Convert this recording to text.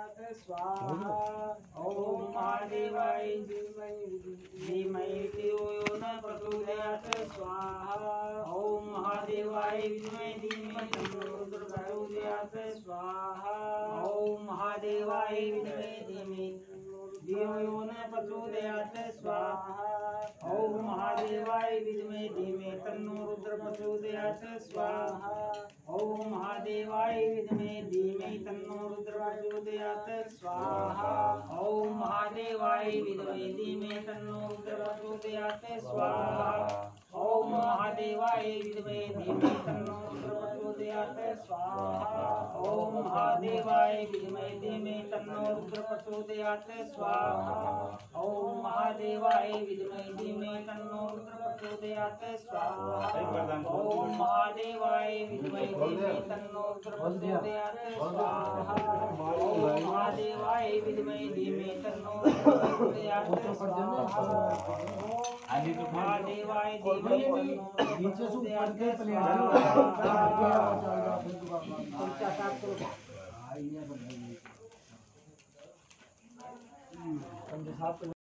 स्वाहा ॐ महादेवाय धीमहि स्वाहा ॐ महादेवाय विद्महे धीमहि। तन्नो स्वाहा ॐ महादेवाय विद्महे धीमहि। धियो यो न प्रचोदयात् स्वाहा। प्रचोदयात् स्वाहा। ॐ महादेवाय विद्महे धीमहि तन्नो रुद्र प्रचोदयात् स्वाहा। ॐ महादेवाय विद्महे धीमहि तन्नो रुद्र प्रचोदयात् स्वाहा। ॐ महादेवाय विद्महे धीमहि तन्नो रुद्र प्रचोदयात् स्वाहा। ॐ महादेवाय विद्महे धीमहि तन्नो रुद्र प्रचोदयात् स्वाहा। ॐ महादेवाय विद्महे धीमहि तन्नो रुद्र प्रचोदयात् स्वाहा। ॐ महादेवाय विद्महे धीमहि तन्नो प्रचोदयात् स्वाहा। ॐ महादेवाय विद्महे धीमहि तन्नो प्रचोदयात् स्वाहा। आधी तो महादेवाय धीमहि तन्नो प्लेट स्वाहा। साफ़